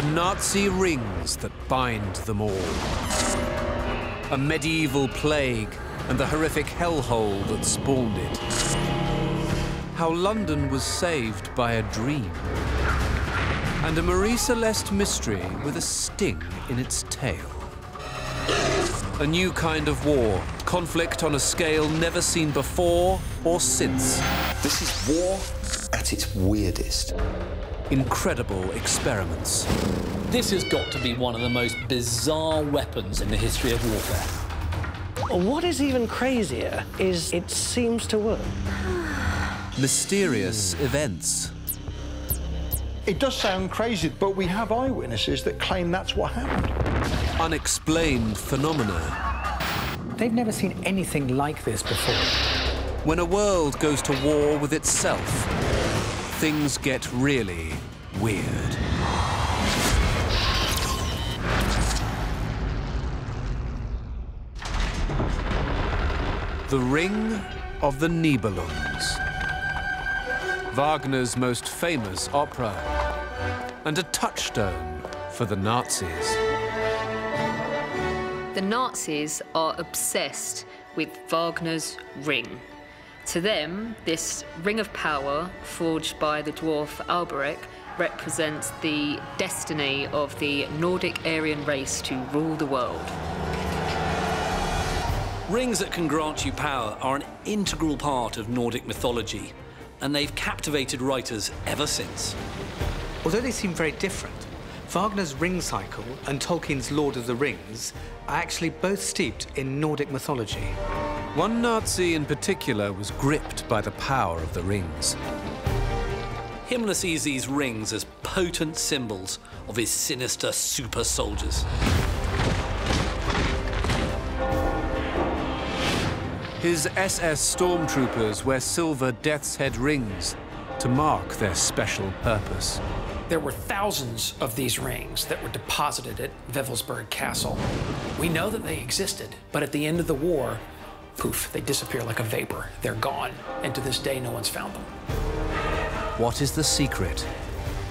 The Nazi rings that bind them all. A medieval plague and the horrific hellhole that spawned it. How London was saved by a dream. And a Marie Celeste mystery with a sting in its tail. A new kind of war, conflict on a scale never seen before or since. This is war at its weirdest. Incredible experiments. This has got to be one of the most bizarre weapons in the history of warfare. What is even crazier is it seems to work. Mysterious events. It does sound crazy, but we have eyewitnesses that claim that's what happened. Unexplained phenomena. They've never seen anything like this before. When a world goes to war with itself, things get really weird. The Ring of the Nibelungs. Wagner's most famous opera, and a touchstone for the Nazis. The Nazis are obsessed with Wagner's Ring. To them, this ring of power, forged by the dwarf Alberich, represents the destiny of the Nordic Aryan race to rule the world. Rings that can grant you power are an integral part of Nordic mythology, and they've captivated writers ever since. Although they seem very different, Wagner's Ring Cycle and Tolkien's Lord of the Rings are actually both steeped in Nordic mythology. One Nazi in particular was gripped by the power of the rings. Himmler sees these rings as potent symbols of his sinister super soldiers. His SS stormtroopers wear silver death's head rings to mark their special purpose. There were thousands of these rings that were deposited at Wewelsburg Castle. We know that they existed, but at the end of the war, poof, they disappear like a vapor. They're gone, and to this day, no one's found them. What is the secret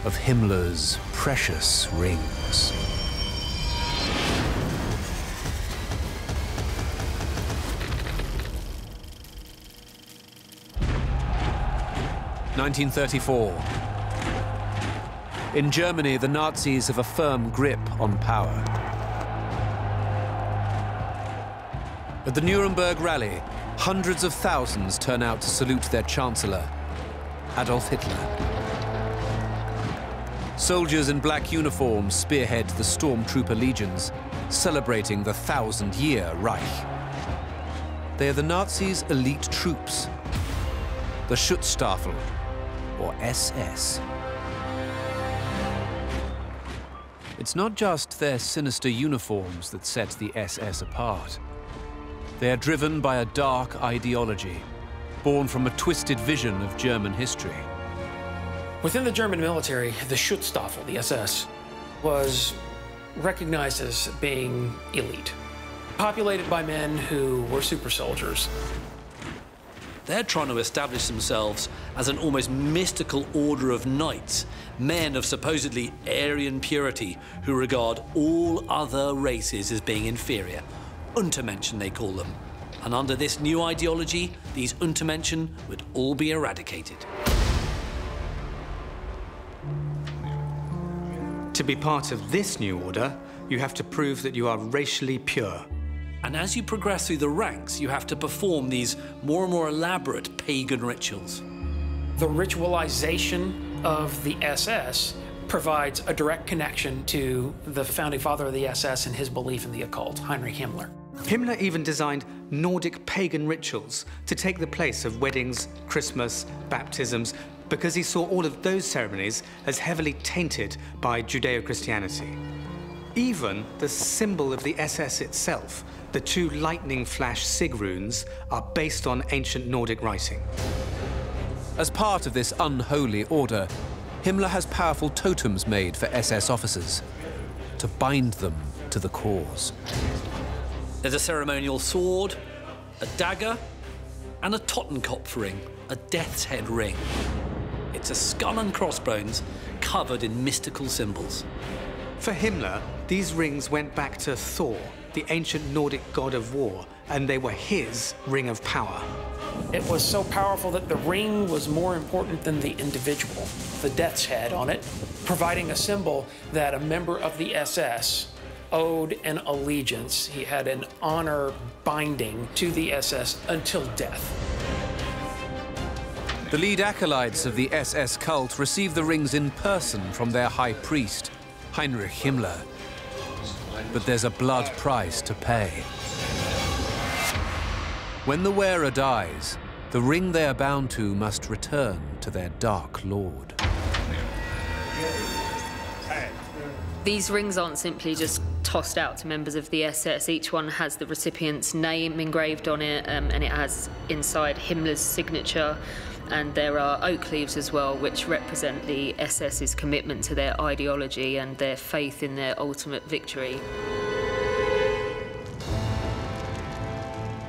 of Himmler's precious rings? Nineteen thirty-four. In Germany, the Nazis have a firm grip on power. At the Nuremberg rally, hundreds of thousands turn out to salute their chancellor, Adolf Hitler. Soldiers in black uniforms spearhead the stormtrooper legions, celebrating the thousand-year Reich. They are the Nazis' elite troops, the Schutzstaffel, or SS. It's not just their sinister uniforms that set the SS apart. They are driven by a dark ideology, born from a twisted vision of German history. Within the German military, the Schutzstaffel, the SS, was recognized as being elite, populated by men who were super soldiers. They're trying to establish themselves as an almost mystical order of knights, men of supposedly Aryan purity who regard all other races as being inferior. Untermenschen, they call them. And under this new ideology, these Untermenschen would all be eradicated. To be part of this new order, you have to prove that you are racially pure. And as you progress through the ranks, you have to perform these more and more elaborate pagan rituals. The ritualization of the SS provides a direct connection to the founding father of the SS and his belief in the occult, Heinrich Himmler. Himmler even designed Nordic pagan rituals to take the place of weddings, Christmas, baptisms, because he saw all of those ceremonies as heavily tainted by Judeo Christianity. Even the symbol of the SS itself, the two lightning flash sig runes, are based on ancient Nordic writing. As part of this unholy order, Himmler has powerful totems made for SS officers to bind them to the cause. There's a ceremonial sword, a dagger, and a Totenkopf ring, a death's head ring. It's a skull and crossbones covered in mystical symbols. For Himmler, these rings went back to Thor, the ancient Nordic god of war, and they were his ring of power. It was so powerful that the ring was more important than the individual. The death's head on it, providing a symbol that a member of the SS owed an allegiance. He had an honor binding to the SS until death. The lead acolytes of the SS cult receive the rings in person from their high priest, Heinrich Himmler. But there's a blood price to pay. When the wearer dies, the ring they are bound to must return to their dark lord. These rings aren't simply just tossed out to members of the SS. Each one has the recipient's name engraved on it, um, and it has inside Himmler's signature. And there are oak leaves as well, which represent the SS's commitment to their ideology and their faith in their ultimate victory.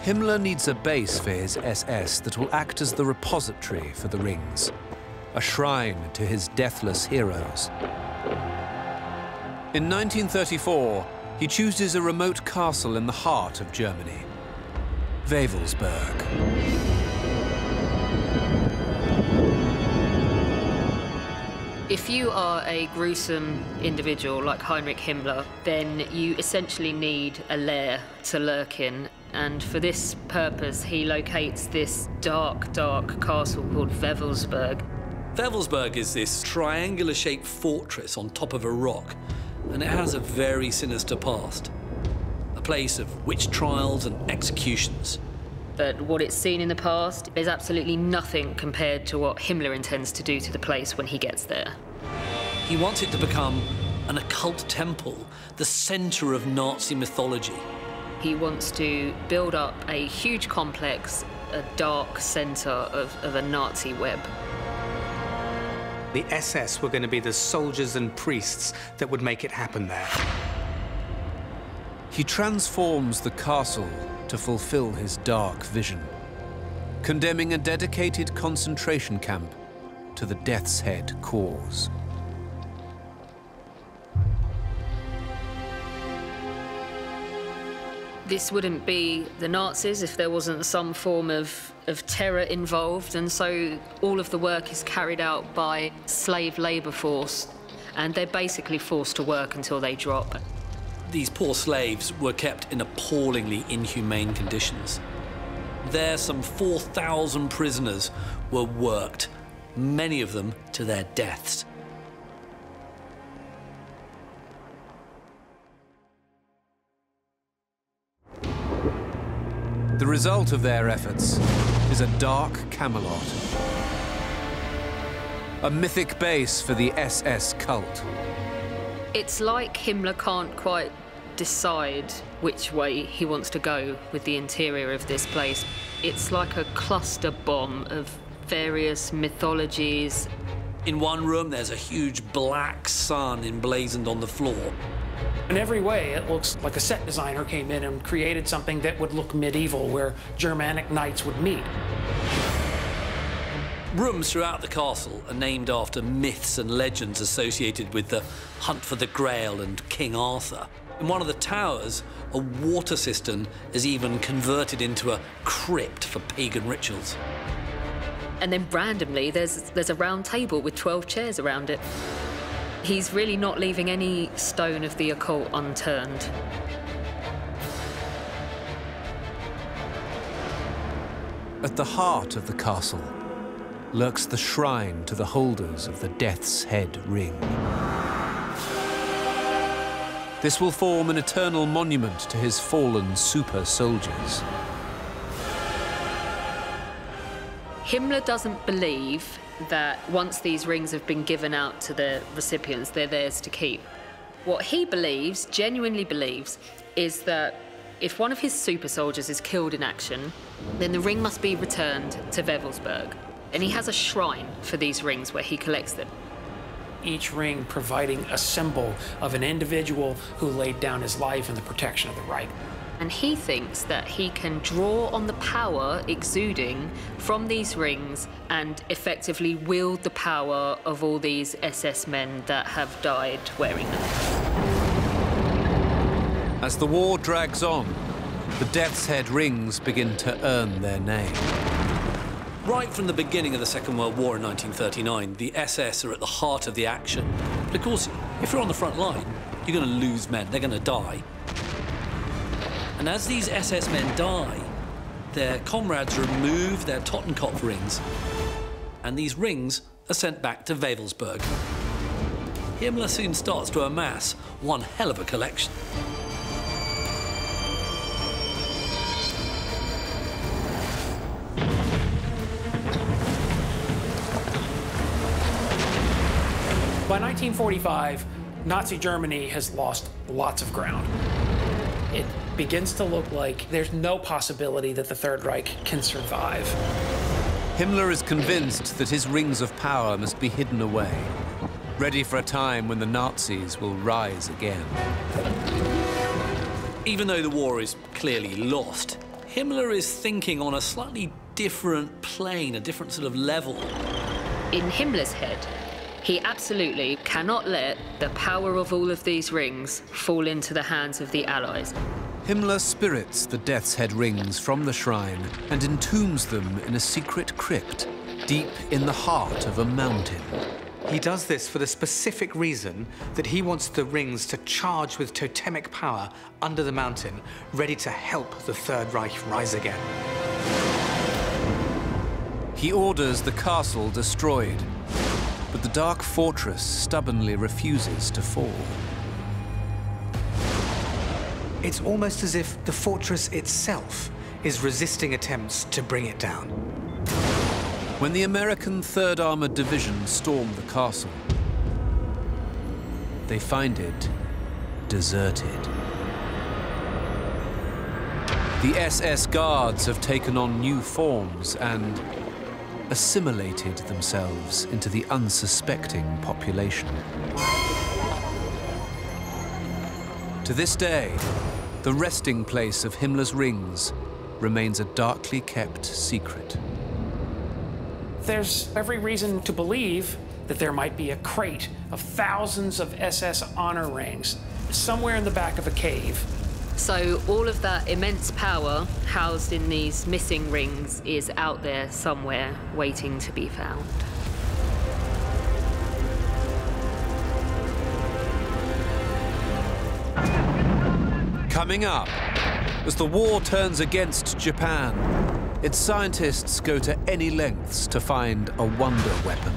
Himmler needs a base for his SS that will act as the repository for the rings, a shrine to his deathless heroes. In 1934, he chooses a remote castle in the heart of Germany, Wewelsburg. If you are a gruesome individual like Heinrich Himmler, then you essentially need a lair to lurk in. And for this purpose, he locates this dark, dark castle called Wewelsburg. Wewelsburg is this triangular shaped fortress on top of a rock, and it has a very sinister past. A place of witch trials and executions. But what it's seen in the past is absolutely nothing compared to what Himmler intends to do to the place when he gets there. He wants it to become an occult temple, the center of Nazi mythology. He wants to build up a huge complex, a dark center of, of a Nazi web. The SS were going to be the soldiers and priests that would make it happen there. He transforms the castle to fulfill his dark vision, condemning a dedicated concentration camp to the Death's Head cause. This wouldn't be the Nazis if there wasn't some form of, of terror involved, and so all of the work is carried out by slave labour force, and they're basically forced to work until they drop. These poor slaves were kept in appallingly inhumane conditions. There, some 4,000 prisoners were worked, many of them to their deaths. The result of their efforts is a dark Camelot. A mythic base for the SS cult. It's like Himmler can't quite decide which way he wants to go with the interior of this place. It's like a cluster bomb of various mythologies. In one room, there's a huge black sun emblazoned on the floor. In every way, it looks like a set designer came in and created something that would look medieval, where Germanic knights would meet. Rooms throughout the castle are named after myths and legends associated with the hunt for the Grail and King Arthur. In one of the towers, a water cistern is even converted into a crypt for pagan rituals. And then randomly, there's, there's a round table with 12 chairs around it. He's really not leaving any stone of the occult unturned. At the heart of the castle lurks the shrine to the holders of the Death's Head Ring. This will form an eternal monument to his fallen super soldiers. Himmler doesn't believe that once these rings have been given out to the recipients, they're theirs to keep. What he believes, genuinely believes, is that if one of his super soldiers is killed in action, then the ring must be returned to Wewelsburg. And he has a shrine for these rings where he collects them. Each ring providing a symbol of an individual who laid down his life in the protection of the Reich. And he thinks that he can draw on the power exuding from these rings and effectively wield the power of all these SS men that have died wearing them. As the war drags on, the Death's Head rings begin to earn their name. Right from the beginning of the Second World War in 1939, the SS are at the heart of the action. But of course, if you're on the front line, you're going to lose men, they're going to die. And as these SS men die, their comrades remove their Totenkopf rings, and these rings are sent back to Wewelsburg. Himmler soon starts to amass one hell of a collection. By 1945, Nazi Germany has lost lots of ground. It begins to look like there's no possibility that the Third Reich can survive. Himmler is convinced that his rings of power must be hidden away, ready for a time when the Nazis will rise again. Even though the war is clearly lost, Himmler is thinking on a slightly different plane, a different sort of level. In Himmler's head, he absolutely cannot let the power of all of these rings fall into the hands of the Allies. Himmler spirits the Death's Head rings from the shrine and entombs them in a secret crypt deep in the heart of a mountain. He does this for the specific reason that he wants the rings to charge with totemic power under the mountain, ready to help the Third Reich rise again. He orders the castle destroyed, but the Dark Fortress stubbornly refuses to fall. It's almost as if the fortress itself is resisting attempts to bring it down. When the American 3rd Armored Division storm the castle, they find it deserted. The SS guards have taken on new forms and assimilated themselves into the unsuspecting population. To this day, the resting place of Himmler's rings remains a darkly kept secret. There's every reason to believe that there might be a crate of thousands of SS honor rings somewhere in the back of a cave. So all of that immense power housed in these missing rings is out there somewhere waiting to be found. Coming up, as the war turns against Japan, its scientists go to any lengths to find a wonder weapon.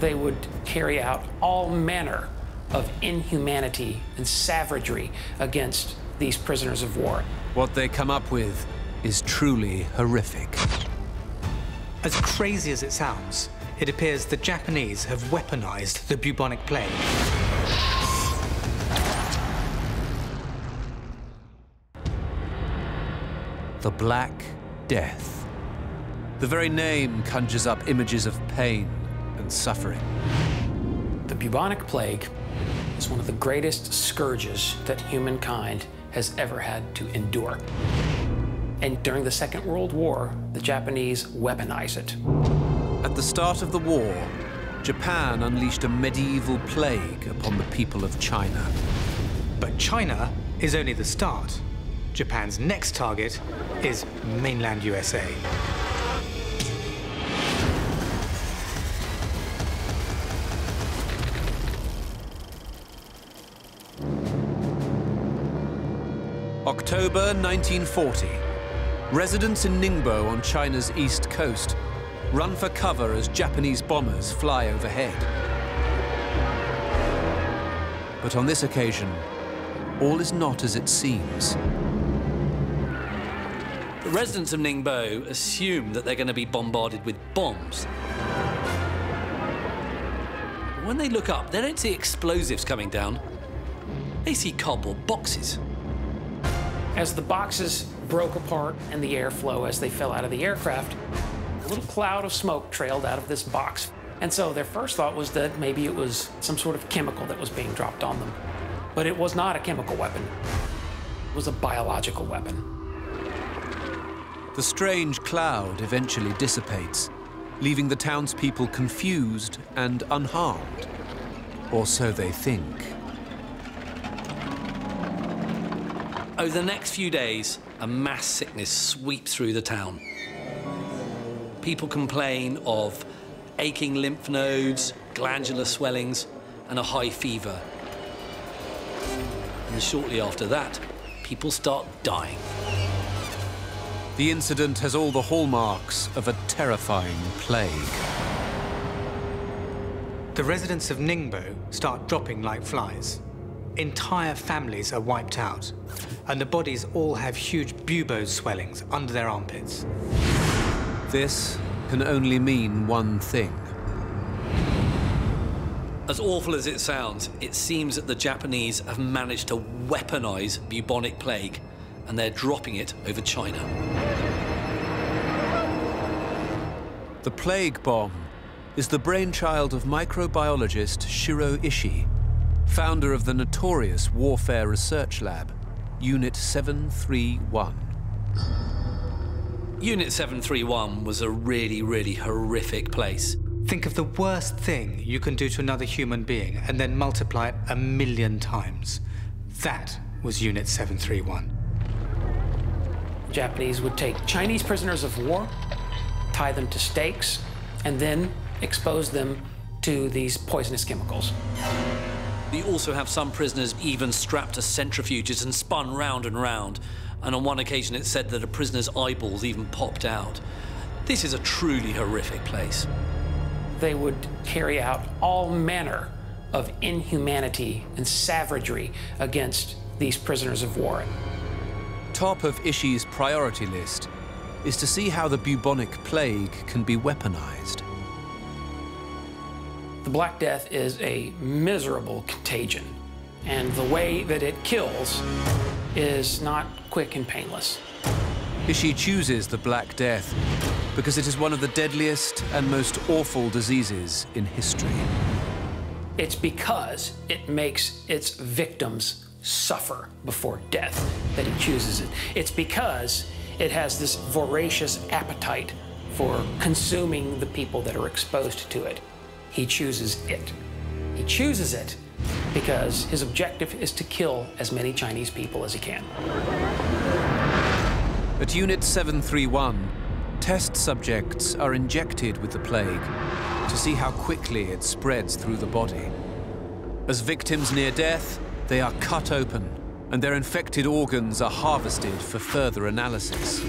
They would carry out all manner of inhumanity and savagery against these prisoners of war. What they come up with is truly horrific. As crazy as it sounds, it appears the Japanese have weaponized the bubonic plague. The Black Death. The very name conjures up images of pain and suffering. The bubonic plague is one of the greatest scourges that humankind has ever had to endure. And during the Second World War, the Japanese weaponize it. At the start of the war, Japan unleashed a medieval plague upon the people of China. But China is only the start. Japan's next target is mainland USA. October 1940. Residents in Ningbo on China's east coast run for cover as Japanese bombers fly overhead. But on this occasion, all is not as it seems. Residents of Ningbo assume that they're going to be bombarded with bombs. When they look up, they don't see explosives coming down. They see cardboard boxes. As the boxes broke apart in the airflow as they fell out of the aircraft, a little cloud of smoke trailed out of this box. And so their first thought was that maybe it was some sort of chemical that was being dropped on them. But it was not a chemical weapon, it was a biological weapon. The strange cloud eventually dissipates, leaving the townspeople confused and unharmed. Or so they think. Over the next few days, a mass sickness sweeps through the town. People complain of aching lymph nodes, glandular swellings, and a high fever. And shortly after that, people start dying. The incident has all the hallmarks of a terrifying plague. The residents of Ningbo start dropping like flies. Entire families are wiped out, and the bodies all have huge bubo swellings under their armpits. This can only mean one thing. As awful as it sounds, it seems that the Japanese have managed to weaponize bubonic plague, and they're dropping it over China. The plague bomb is the brainchild of microbiologist Shiro Ishii, founder of the notorious Warfare Research Lab, Unit 731. Unit 731 was a really, really horrific place. Think of the worst thing you can do to another human being and then multiply it a million times. That was Unit 731. Japanese would take Chinese prisoners of war, tie them to stakes, and then expose them to these poisonous chemicals. You also have some prisoners even strapped to centrifuges and spun round and round. And on one occasion, it said that a prisoner's eyeballs even popped out. This is a truly horrific place. They would carry out all manner of inhumanity and savagery against these prisoners of war. Top of Ishii's priority list is to see how the bubonic plague can be weaponized. The Black Death is a miserable contagion, and the way that it kills is not quick and painless. Ishii chooses the Black Death because it is one of the deadliest and most awful diseases in history. It's because it makes its victims suffer before death that he chooses it. It's because it has this voracious appetite for consuming the people that are exposed to it. He chooses it. He chooses it because his objective is to kill as many Chinese people as he can. At Unit 731, test subjects are injected with the plague to see how quickly it spreads through the body. As victims near death, they are cut open and their infected organs are harvested for further analysis.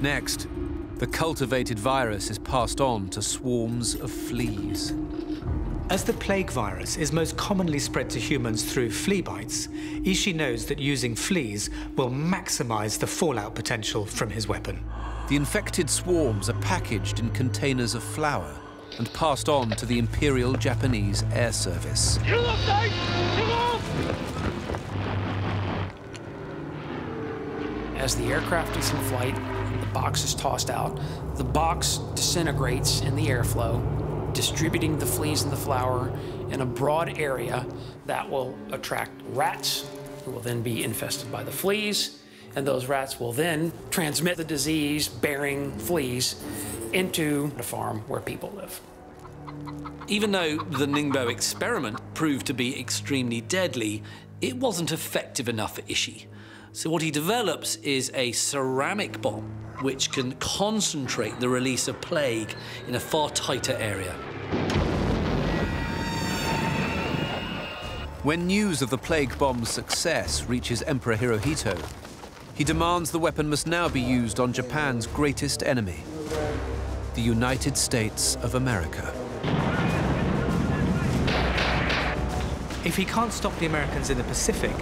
Next, the cultivated virus is passed on to swarms of fleas. As the plague virus is most commonly spread to humans through flea bites, Ishii knows that using fleas will maximize the fallout potential from his weapon. The infected swarms are packaged in containers of flour and passed on to the Imperial Japanese Air Service. As the aircraft is in flight, and the box is tossed out. The box disintegrates in the airflow, distributing the fleas and the flour in a broad area that will attract rats, who will then be infested by the fleas, and those rats will then transmit the disease bearing fleas into the farm where people live. Even though the Ningbo experiment proved to be extremely deadly, it wasn't effective enough for Ishii. So what he develops is a ceramic bomb which can concentrate the release of plague in a far tighter area. When news of the plague bomb's success reaches Emperor Hirohito, he demands the weapon must now be used on Japan's greatest enemy, the United States of America. If he can't stop the Americans in the Pacific,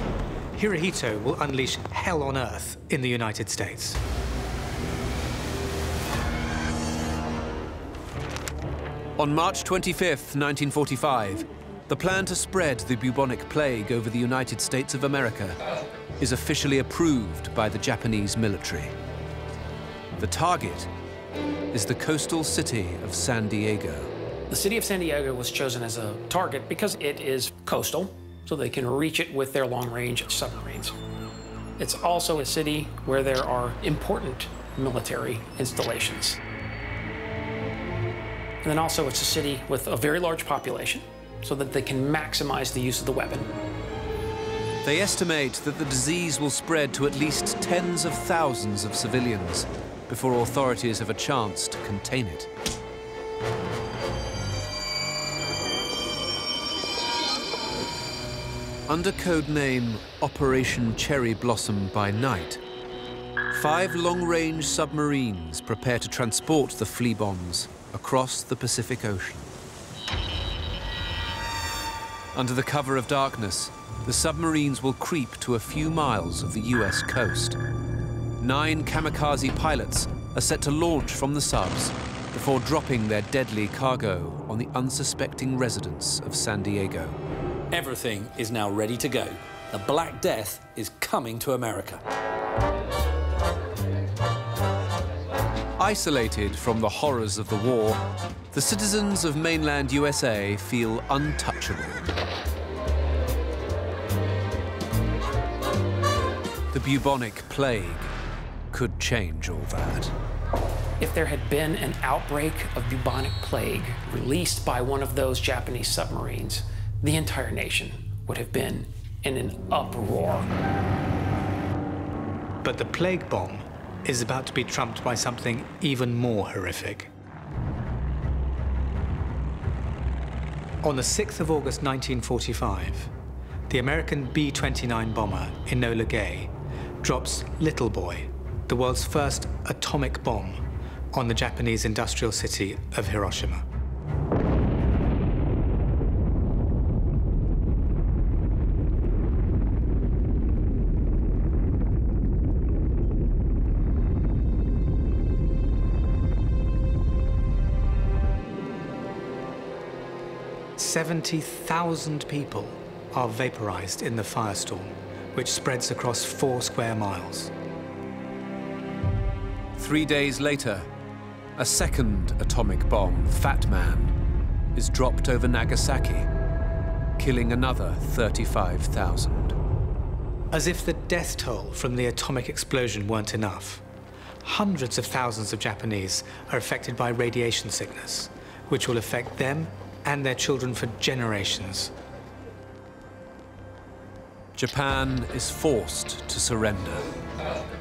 Hirohito will unleash hell on earth in the United States. On March 25, 1945, the plan to spread the bubonic plague over the United States of America is officially approved by the Japanese military. The target is the coastal city of San Diego. The city of San Diego was chosen as a target because it is coastal, so they can reach it with their long-range submarines. It's also a city where there are important military installations. And then also it's a city with a very large population so that they can maximize the use of the weapon. They estimate that the disease will spread to at least tens of thousands of civilians before authorities have a chance to contain it. Under code name Operation Cherry Blossom by night, five long-range submarines prepare to transport the flea bombs across the Pacific Ocean. Under the cover of darkness, the submarines will creep to a few miles of the US coast. Nine kamikaze pilots are set to launch from the subs before dropping their deadly cargo on the unsuspecting residents of San Diego. Everything is now ready to go. The Black Death is coming to America. Isolated from the horrors of the war, the citizens of mainland USA feel untouchable. The bubonic plague could change all that. If there had been an outbreak of bubonic plague released by one of those Japanese submarines, the entire nation would have been in an uproar. But the plague bomb is about to be trumped by something even more horrific. On the 6th of August 1945, the American B-29 bomber Enola Gay drops Little Boy, the world's first atomic bomb, on the Japanese industrial city of Hiroshima. Seventy thousand people are vaporized in the firestorm, which spreads across four square miles. Three days later, a second atomic bomb, Fat Man, is dropped over Nagasaki, killing another 35,000. As if the death toll from the atomic explosion weren't enough, hundreds of thousands of Japanese are affected by radiation sickness, which will affect them and their children for generations. Japan is forced to surrender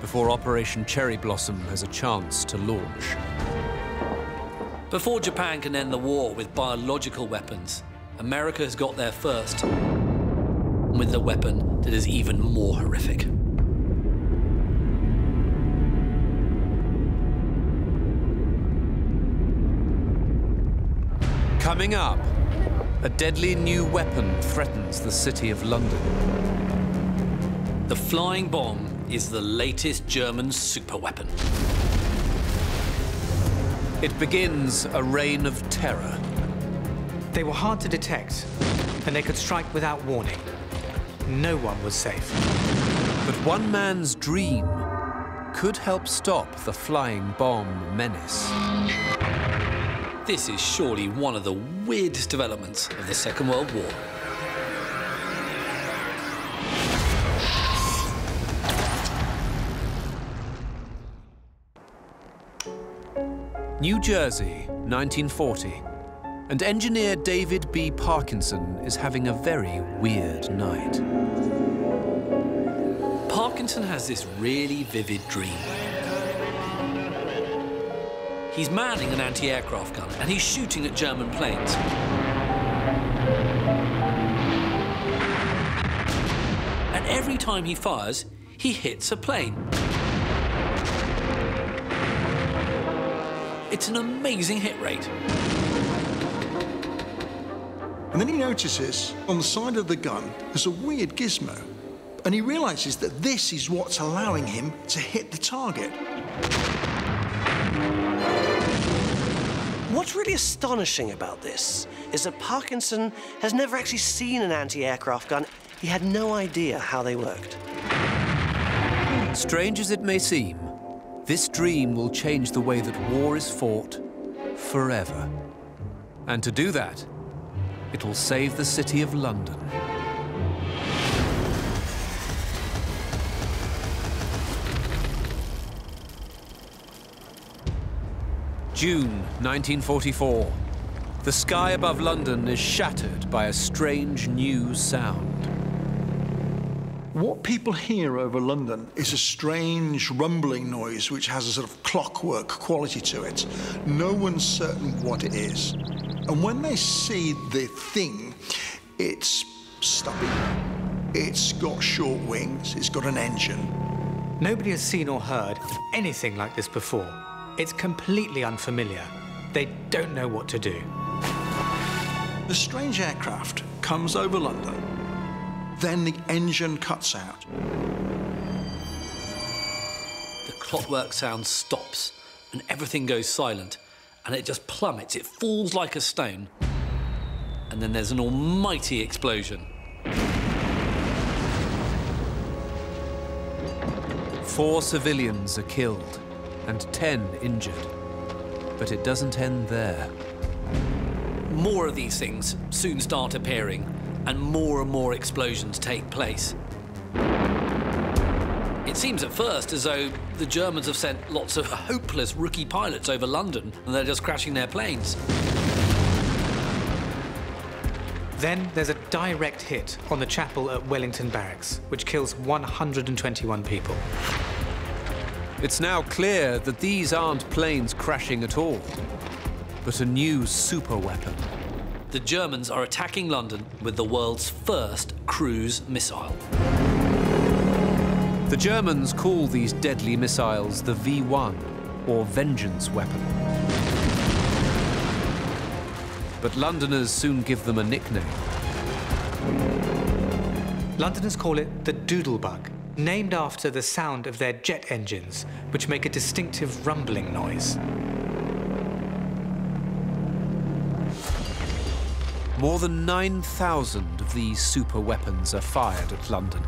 before Operation Cherry Blossom has a chance to launch. Before Japan can end the war with biological weapons, America has got there first with a weapon that is even more horrific. Coming up, a deadly new weapon threatens the city of London. The flying bomb is the latest German superweapon. It begins a reign of terror. They were hard to detect, and they could strike without warning. No one was safe. But one man's dream could help stop the flying bomb menace. This is surely one of the weirdest developments of the Second World War. New Jersey, 1940. And engineer David B. Parkinson is having a very weird night. Parkinson has this really vivid dream. He's manning an anti-aircraft gun and he's shooting at German planes. And every time he fires, he hits a plane. It's an amazing hit rate. And then he notices on the side of the gun there's a weird gizmo. And he realizes that this is what's allowing him to hit the target. What's really astonishing about this is that Parkinson has never actually seen an anti aircraft gun. He had no idea how they worked. Strange as it may seem, this dream will change the way that war is fought forever. And to do that, it will save the city of London. June 1944. The sky above London is shattered by a strange new sound. What people hear over London is a strange rumbling noise which has a sort of clockwork quality to it. No one's certain what it is. And when they see the thing, it's stubby, it's got short wings, it's got an engine. Nobody has seen or heard anything like this before. It's completely unfamiliar. They don't know what to do. The strange aircraft comes over London then the engine cuts out. The clockwork sound stops and everything goes silent and it just plummets. It falls like a stone. And then there's an almighty explosion. Four civilians are killed and ten injured. But it doesn't end there. More of these things soon start appearing and more and more explosions take place. It seems at first as though the Germans have sent lots of hopeless rookie pilots over London and they're just crashing their planes. Then there's a direct hit on the chapel at Wellington Barracks, which kills 121 people. It's now clear that these aren't planes crashing at all, but a new super weapon the Germans are attacking London with the world's first cruise missile. The Germans call these deadly missiles the V1, or Vengeance weapon. But Londoners soon give them a nickname. Londoners call it the Doodlebug, named after the sound of their jet engines, which make a distinctive rumbling noise. More than 9,000 of these super weapons are fired at London.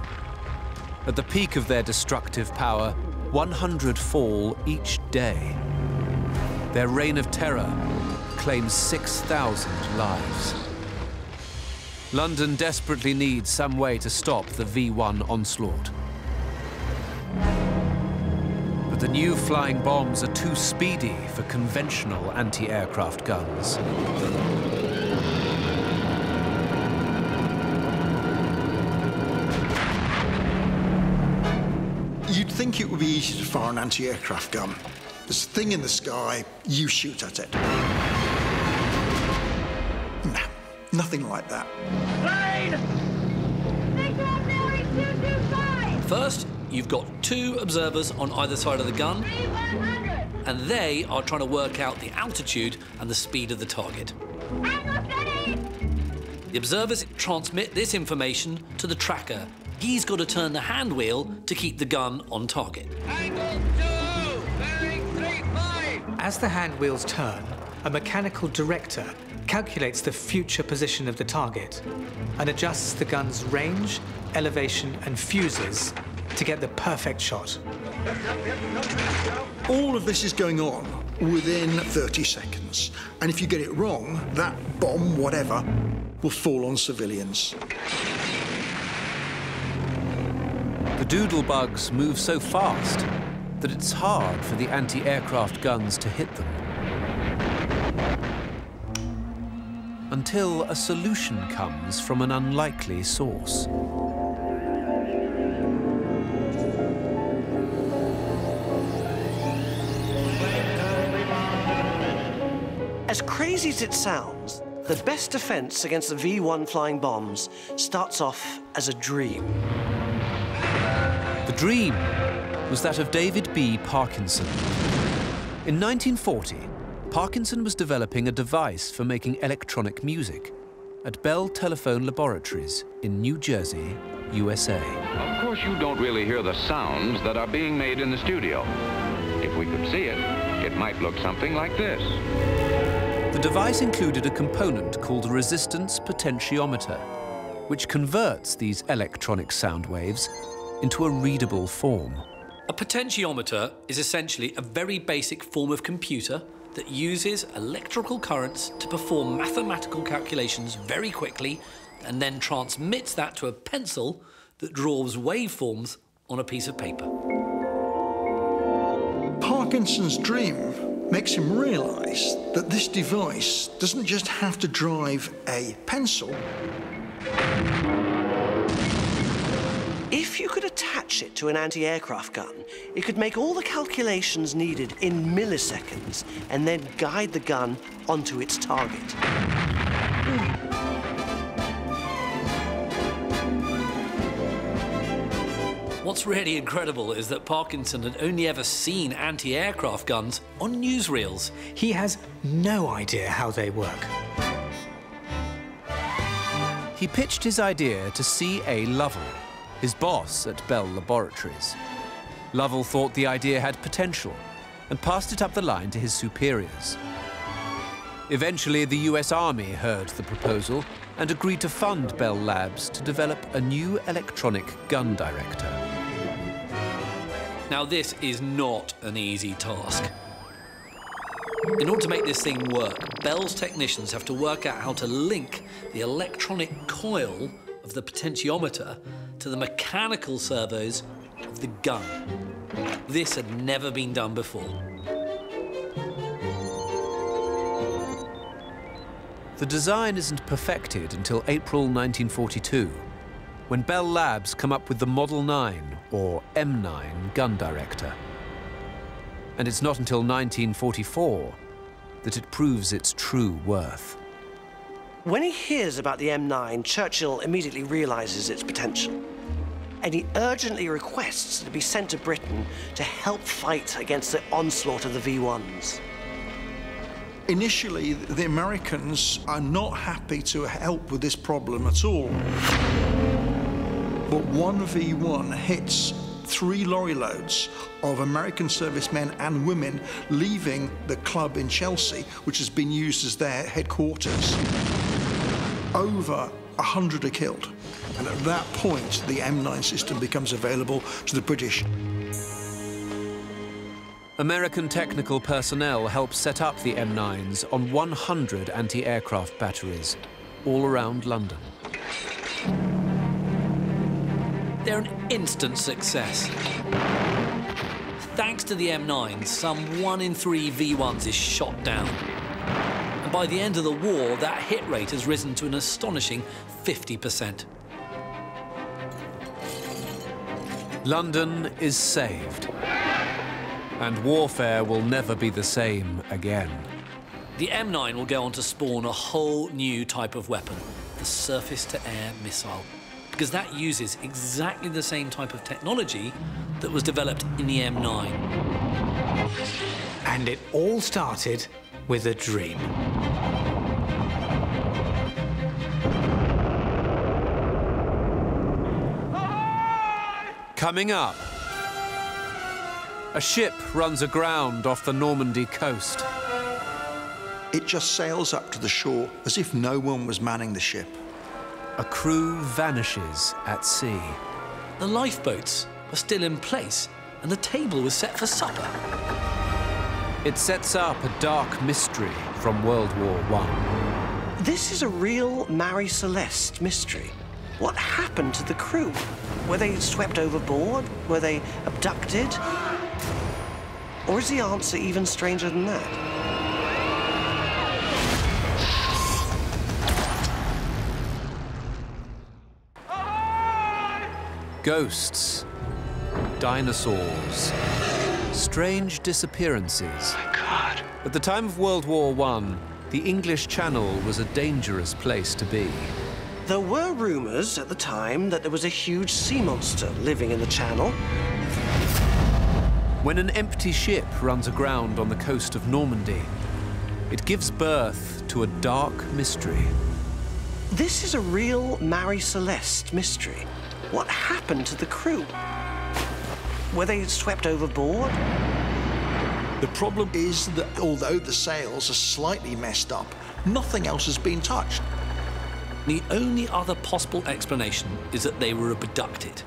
At the peak of their destructive power, 100 fall each day. Their reign of terror claims 6,000 lives. London desperately needs some way to stop the V1 onslaught. The new flying bombs are too speedy for conventional anti-aircraft guns. You'd think it would be easy to fire an anti-aircraft gun. There's a thing in the sky, you shoot at it. Nah, nothing like that. First, you've got two observers on either side of the gun, and they are trying to work out the altitude and the speed of the target. The observers transmit this information to the tracker he's got to turn the hand wheel to keep the gun on target. As the hand wheels turn, a mechanical director calculates the future position of the target and adjusts the gun's range, elevation, and fuses to get the perfect shot. All of this is going on within 30 seconds. And if you get it wrong, that bomb, whatever, will fall on civilians. The doodlebugs move so fast that it's hard for the anti-aircraft guns to hit them. Until a solution comes from an unlikely source. Crazy as it sounds, the best defense against the V-1 flying bombs starts off as a dream The dream was that of David B. Parkinson. In 1940, Parkinson was developing a device for making electronic music at Bell Telephone Laboratories in New Jersey, USA. Of course, you don't really hear the sounds that are being made in the studio. If we could see it, it might look something like this. The device included a component called a resistance potentiometer, which converts these electronic sound waves into a readable form. A potentiometer is essentially a very basic form of computer that uses electrical currents to perform mathematical calculations very quickly and then transmits that to a pencil that draws waveforms on a piece of paper. Parkinson's dream makes him realise that this device doesn't just have to drive a pencil, If you could attach it to an anti-aircraft gun, it could make all the calculations needed in milliseconds and then guide the gun onto its target. Hmm. What's really incredible is that Parkinson had only ever seen anti-aircraft guns on newsreels. He has no idea how they work. He pitched his idea to C.A. Lovell, his boss at Bell Laboratories. Lovell thought the idea had potential and passed it up the line to his superiors. Eventually, the US Army heard the proposal and agreed to fund Bell Labs to develop a new electronic gun director. Now, this is not an easy task. In order to make this thing work, Bell's technicians have to work out how to link the electronic coil of the potentiometer to the mechanical servos of the gun. This had never been done before. The design isn't perfected until April 1942, when Bell Labs come up with the Model 9, or M9, gun director. And it's not until 1944 that it proves its true worth. When he hears about the M9, Churchill immediately realizes its potential. And he urgently requests to be sent to Britain to help fight against the onslaught of the V1s. Initially, the Americans are not happy to help with this problem at all. But one V1 hits three lorry loads of American servicemen and women leaving the club in Chelsea, which has been used as their headquarters. Over a hundred are killed. And at that point, the M9 system becomes available to the British. American technical personnel help set up the M9s on 100 anti-aircraft batteries all around London. They're an instant success. Thanks to the M9, some one in three V1s is shot down. And by the end of the war, that hit rate has risen to an astonishing 50%. London is saved. And warfare will never be the same again. The M9 will go on to spawn a whole new type of weapon, the surface-to-air missile because that uses exactly the same type of technology that was developed in the M9. And it all started with a dream. Coming up, a ship runs aground off the Normandy coast. It just sails up to the shore as if no one was manning the ship. A crew vanishes at sea. The lifeboats were still in place, and the table was set for supper. It sets up a dark mystery from World War I. This is a real Marie Celeste mystery. What happened to the crew? Were they swept overboard? Were they abducted? Or is the answer even stranger than that? Ghosts, dinosaurs, strange disappearances. Oh my God. At the time of World War I, the English Channel was a dangerous place to be. There were rumours at the time that there was a huge sea monster living in the Channel. When an empty ship runs aground on the coast of Normandy, it gives birth to a dark mystery. This is a real Marie Celeste mystery. What happened to the crew? Were they swept overboard? The problem is that although the sails are slightly messed up, nothing else has been touched. The only other possible explanation is that they were abducted.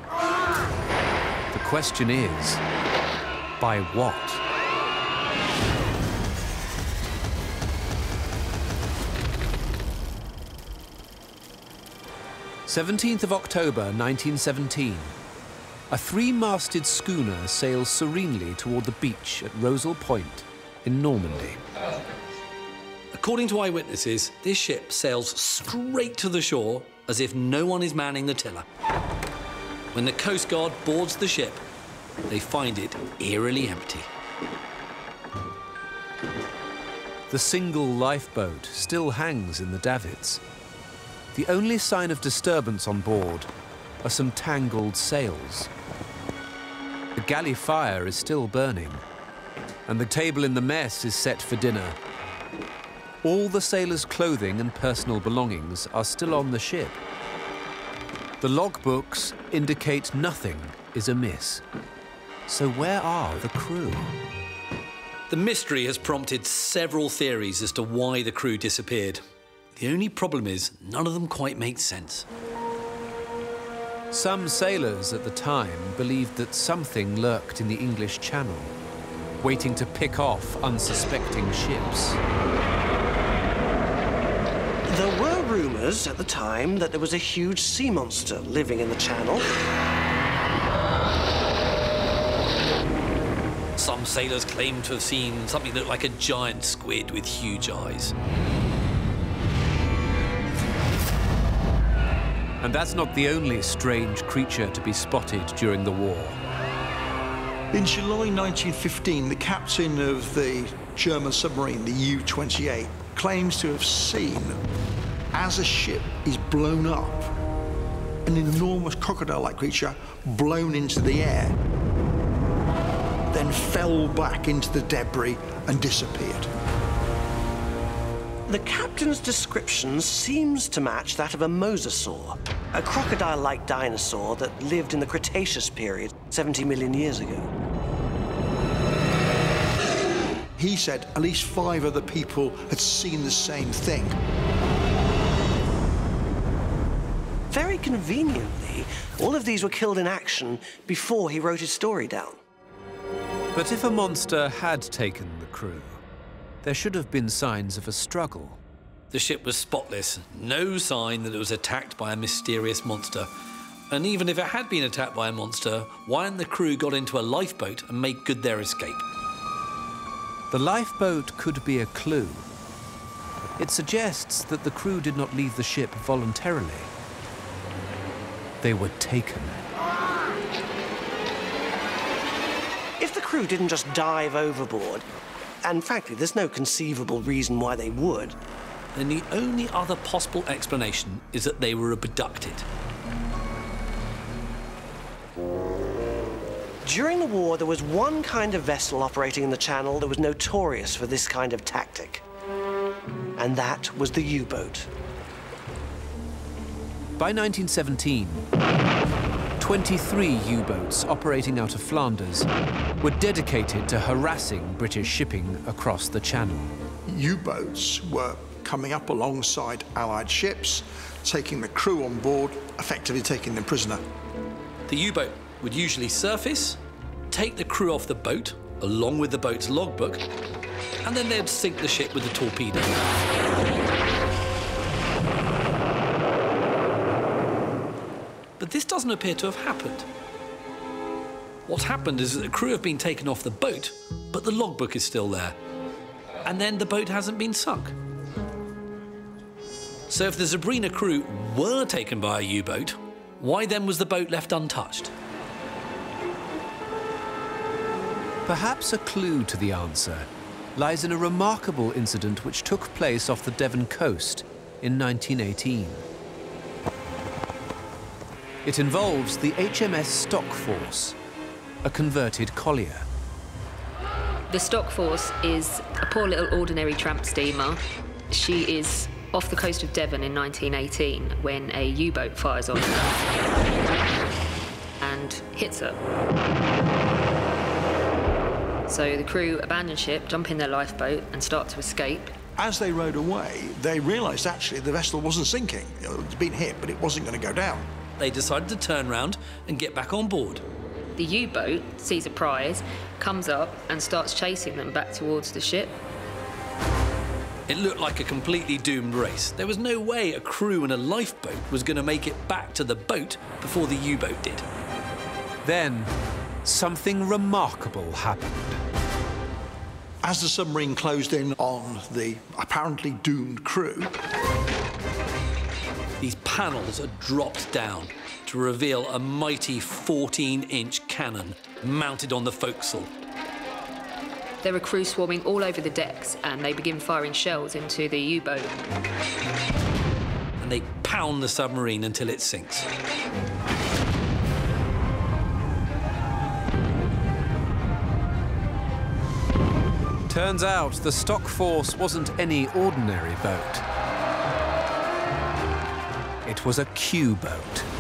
The question is, by what? 17th of October 1917. A three-masted schooner sails serenely toward the beach at Rozel Point in Normandy. According to eyewitnesses, this ship sails straight to the shore as if no one is manning the tiller. When the Coast Guard boards the ship, they find it eerily empty. The single lifeboat still hangs in the davits. The only sign of disturbance on board are some tangled sails. The galley fire is still burning, and the table in the mess is set for dinner. All the sailors' clothing and personal belongings are still on the ship. The logbooks indicate nothing is amiss. So where are the crew? The mystery has prompted several theories as to why the crew disappeared. The only problem is none of them quite make sense. Some sailors at the time believed that something lurked in the English Channel, waiting to pick off unsuspecting ships. There were rumours at the time that there was a huge sea monster living in the channel. Some sailors claimed to have seen something that looked like a giant squid with huge eyes. And that's not the only strange creature to be spotted during the war. In July 1915, the captain of the German submarine, the U-28, claims to have seen, as a ship is blown up, an enormous crocodile-like creature blown into the air, then fell back into the debris and disappeared. The captain's description seems to match that of a mosasaur, a crocodile-like dinosaur that lived in the Cretaceous period 70 million years ago. He said at least five other people had seen the same thing. Very conveniently, all of these were killed in action before he wrote his story down. But if a monster had taken the crew, there should have been signs of a struggle. The ship was spotless, no sign that it was attacked by a mysterious monster. And even if it had been attacked by a monster, why hadn't the crew got into a lifeboat and made good their escape? The lifeboat could be a clue. It suggests that the crew did not leave the ship voluntarily. They were taken. If the crew didn't just dive overboard, and frankly, there's no conceivable reason why they would, then the only other possible explanation is that they were abducted. During the war, there was one kind of vessel operating in the channel that was notorious for this kind of tactic. And that was the U-boat. By 1917, 23 U-boats operating out of Flanders were dedicated to harassing British shipping across the channel. U-boats were coming up alongside Allied ships, taking the crew on board, effectively taking them prisoner. The U-boat would usually surface, take the crew off the boat, along with the boat's logbook, and then they'd sink the ship with a torpedo. But this doesn't appear to have happened. What's happened is that the crew have been taken off the boat, but the logbook is still there. And then the boat hasn't been sunk. So if the Zebrina crew were taken by a U-boat, why then was the boat left untouched? Perhaps a clue to the answer lies in a remarkable incident which took place off the Devon coast in 1918. It involves the HMS Stockforce, a converted collier. The Stockforce is a poor little ordinary tramp steamer. She is off the coast of Devon in 1918 when a U-boat fires on her and hits her. So the crew abandon ship, jump in their lifeboat and start to escape. As they rowed away, they realised actually the vessel wasn't sinking. It'd been hit, but it wasn't going to go down. They decided to turn round and get back on board. The U-boat sees a prize, comes up and starts chasing them back towards the ship. It looked like a completely doomed race. There was no way a crew in a lifeboat was going to make it back to the boat before the U-boat did. Then, something remarkable happened. As the submarine closed in on the apparently doomed crew, These panels are dropped down, to reveal a mighty 14-inch cannon mounted on the forecastle. There are crew swarming all over the decks, and they begin firing shells into the U-boat. And they pound the submarine until it sinks. Turns out the stock force wasn't any ordinary boat. It was a Q-boat.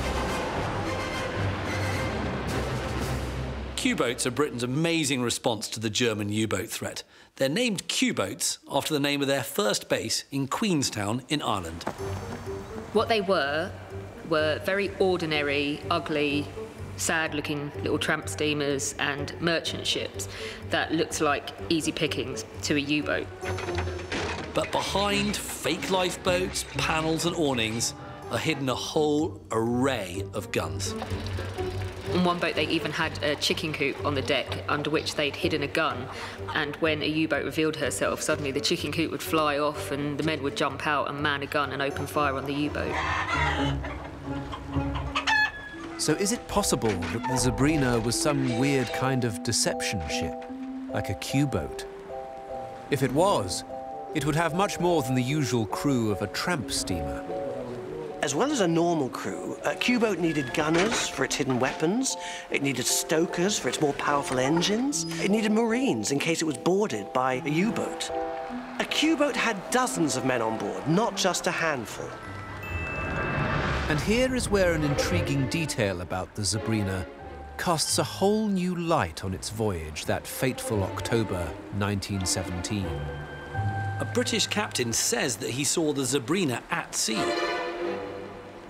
Q-boats are Britain's amazing response to the German U-boat threat. They're named Q-boats after the name of their first base in Queenstown in Ireland. What they were were very ordinary, ugly, sad-looking little tramp steamers and merchant ships that looked like easy pickings to a U-boat. But behind fake lifeboats, panels and awnings are hidden a whole array of guns. On one boat, they even had a chicken coop on the deck under which they'd hidden a gun. And when a U boat revealed herself, suddenly the chicken coop would fly off and the men would jump out and man a gun and open fire on the U boat. So is it possible that the Zebrina was some weird kind of deception ship, like a Q-boat? If it was, it would have much more than the usual crew of a tramp steamer. As well as a normal crew, uh, a Q-boat needed gunners for its hidden weapons, it needed stokers for its more powerful engines, it needed marines in case it was boarded by a U-boat. A Q-boat had dozens of men on board, not just a handful. And here is where an intriguing detail about the Zebrina casts a whole new light on its voyage that fateful October 1917. A British captain says that he saw the Zebrina at sea.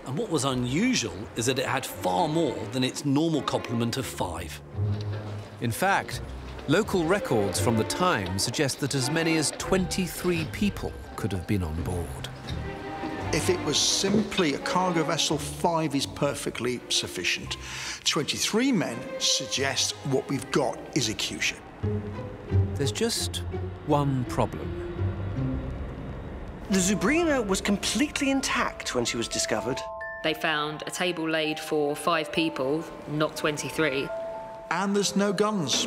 And what was unusual is that it had far more than its normal complement of five. In fact, local records from the time suggest that as many as 23 people could have been on board. If it was simply a cargo vessel, five is perfectly sufficient. 23 men suggest what we've got is a Q ship. There's just one problem. The Zebrina was completely intact when she was discovered. They found a table laid for five people, not 23. And there's no guns.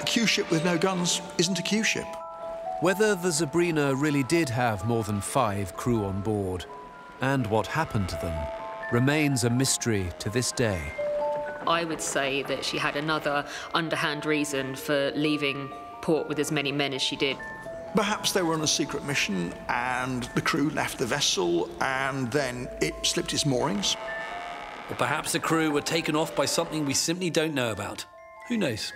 A Q ship with no guns isn't a Q ship. Whether the Zebrina really did have more than five crew on board, and what happened to them, remains a mystery to this day. I would say that she had another underhand reason for leaving port with as many men as she did. Perhaps they were on a secret mission and the crew left the vessel and then it slipped its moorings. Or perhaps the crew were taken off by something we simply don't know about. Who knows?